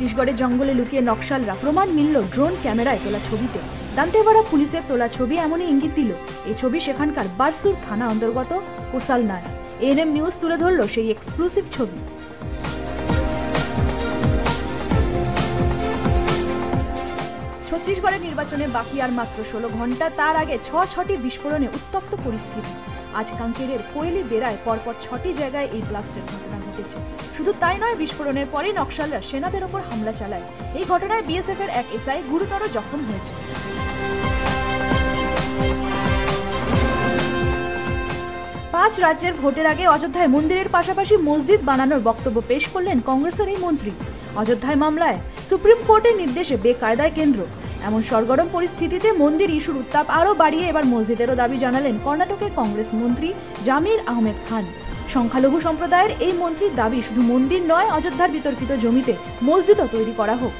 ছত্তিশগড়ের জঙ্গলে লুকিয়ে নকশালরা। প্রমাণ মিলল ড্রোন ক্যামেরায় তোলা ছবিতে। দান্তেওয়াড়া পুলিশের তোলা ছবি এমনই ইঙ্গিত দিল। এই ছবি সেখানকার বারসুর থানা অন্তর্গত কোসালনায় এএনএম নিউজ তুলে ধরল সেই এক্সক্লুসিভ ছবি। ছত্তিশগড়ের নির্বাচনে বাকি আর মাত্র ষোলো ঘণ্টা তার আগে ছ ছটি বিস্ফোরণে উত্তপ্ত পরিস্থিতি। আজ কাঙ্কেরের কোয়েলি বেড়ায় পরপর ছটি জায়গায় এই ব্লাস্টের ঘটনা ঘটেছে। শুধু তাই নয়, বিস্ফোরণের পরেই নকশালরা সেনাদের ওপর হামলা চালায়। এই ঘটনায় বিএসএফ এর এক এসআই গুরুতর জখম হয়েছে। পাঁচ রাজ্যের ভোটের আগে অযোধ্যায় মন্দিরের পাশাপাশি মসজিদ বানানোর বক্তব্য পেশ করলেন কংগ্রেসের এই মন্ত্রী। অযোধ্যায় মামলায় সুপ্রিম কোর্টের নির্দেশে বেকায়দায় কেন্দ্র। এমন সরগরম পরিস্থিতিতে মন্দির ইস্যুর উত্তাপ আরও বাড়িয়ে এবার মসজিদেরও দাবি জানালেন কর্ণাটকের কংগ্রেস মন্ত্রী জামির আহমেদ খান। সংখ্যালঘু সম্প্রদায়ের এই মন্ত্রীর দাবি শুধু মন্দির নয়, অযোধ্যার বিতর্কিত জমিতে মসজিদও তৈরি করা হোক।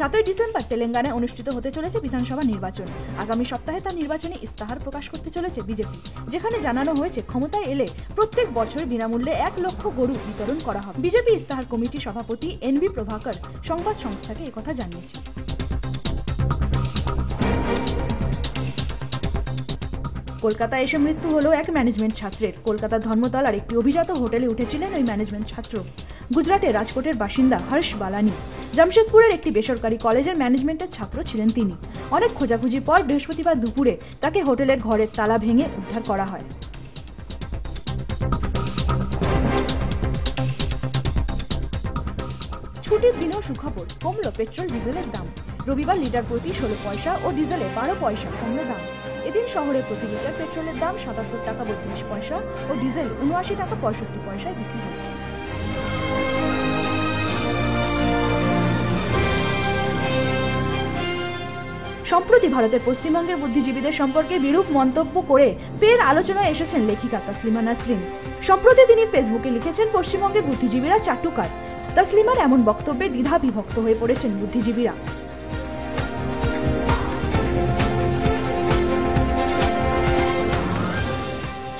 সাতই ডিসেম্বর তেলেঙ্গানায় অনুষ্ঠিত হতে চলেছে বিধানসভা নির্বাচন। আগামী সপ্তাহে তার নির্বাচনে ইস্তাহার প্রকাশ করতে চলেছে বিজেপি, যেখানে জানানো হয়েছে ক্ষমতায় এলে প্রত্যেক বছর বিনামূল্যে এক লক্ষ গরু বিতরণ করা হবে। বিজেপি ইস্তাহার কমিটি সভাপতি এনভি প্রভাকর সংবাদ সংস্থাকে একথা জানিয়েছে। কলকাতায় এসে মৃত্যু হলো এক ম্যানেজমেন্ট ছাত্রের। কলকাতার ধর্মতলার একটি অভিজাত হোটেলে উঠেছিলেন ওই ম্যানেজমেন্ট ছাত্র। গুজরাটের রাজকোটের বাসিন্দা হর্ষ বালানি। জামশেদপুরের একটি বেসরকারি কলেজের ম্যানেজমেন্টের ছাত্র ছিলেন তিনি। অনেক খোঁজাখুঁজির পর বৃহস্পতিবার দুপুরে তাকে হোটেলের ঘরের তালা ভেঙে উদ্ধার করা হয়। ছুটির দিনেও সুখবর, কমল পেট্রোল ডিজেলের দাম। রবিবার লিটার প্রতি ষোলো পয়সা ও ডিজেলে বারো পয়সা কমল দাম। এদিন শহরে প্রতি লিটার পেট্রোলের দাম সাতাত্তর টাকা বত্রিশ পয়সা ও ডিজেল উনআশি টাকা পঁয়ষট্টি পয়সায় বিক্রি হচ্ছে। সম্প্রতি ভারতের পশ্চিমবঙ্গের বুদ্ধিজীবীদের সম্পর্কে বিরূপ মন্তব্য করে ফের আলোচনায় এসেছেন লেখিকা তাসলিমা নাসরিন। সম্প্রতি তিনি ফেসবুকে লিখেছেন, পশ্চিমবঙ্গের বুদ্ধিজীবীরা চাটুকার। তাসলিমার এমন বক্তব্যে দ্বিধা বিভক্ত হয়ে পড়েছেন বুদ্ধিজীবীরা।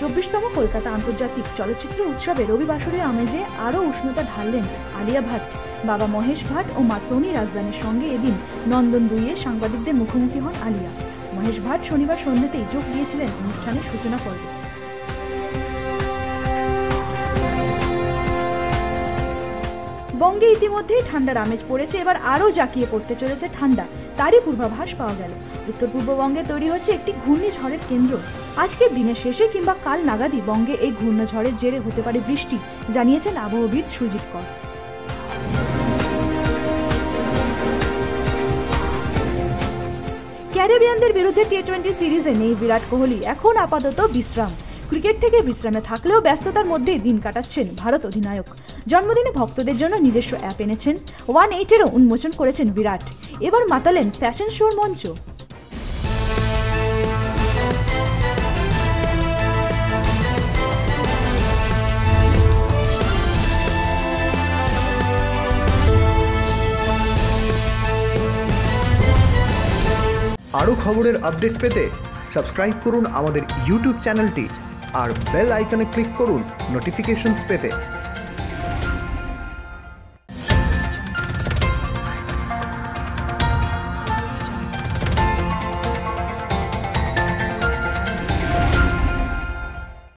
চব্বিশতম কলকাতা আন্তর্জাতিক চলচ্চিত্র উৎসবে রবিবাসরের আমেজে আরও উষ্ণতা ঢাললেন আলিয়া ভাট। বাবা মহেশ ভাট ও মা সোনি রাজধানীর সঙ্গে এদিন নন্দন দুইয়ে সাংবাদিকদের মুখোমুখি হন আলিয়া। মহেশ ভাট শনিবার সন্ধ্যেতেই যোগ দিয়েছিলেন অনুষ্ঠানের সূচনা পর্বে। বঙ্গে ইতিমধ্যেই ঠান্ডার আমেজ পড়েছে, এবার আরও জাঁকিয়ে পড়তে চলেছে ঠান্ডা। তারই পূর্বাভাস পাওয়া গেল। উত্তর পূর্ববঙ্গে তৈরি হচ্ছে একটি ঘূর্ণিঝড়ের কেন্দ্র। আজকের দিনের শেষে কিংবা কাল নাগাদি বঙ্গে এই ঘূর্ণিঝড়ের জেরে হতে পারে বৃষ্টি, জানিয়েছেন আবহবিদ সুজিত কর। ক্যারিবিয়ানদের বিরুদ্ধে টি টোয়েন্টি সিরিজে নেই বিরাট কোহলি, এখন আপাতত বিশ্রাম। ক্রিকেট থেকে বিশ্রামে থাকলেও ব্যস্ততার মধ্যেই দিন কাটাচ্ছেন ভারত অধিনায়ক। জন্মদিনে ভক্তদের জন্য নিজস্ব অ্যাপ এনেছেন। ওয়ান এইটেরও উন্মোচন করেছেন বিরাট। এবার মাতালেন ফ্যাশন শোর মঞ্চ। আরও খবরের আপডেট পেতে সাবস্ক্রাইব করুন আমাদের ইউটিউব চ্যানেলটি। আর বেল আইকনে ক্লিক করুন নোটিফিকেশনস পেতে।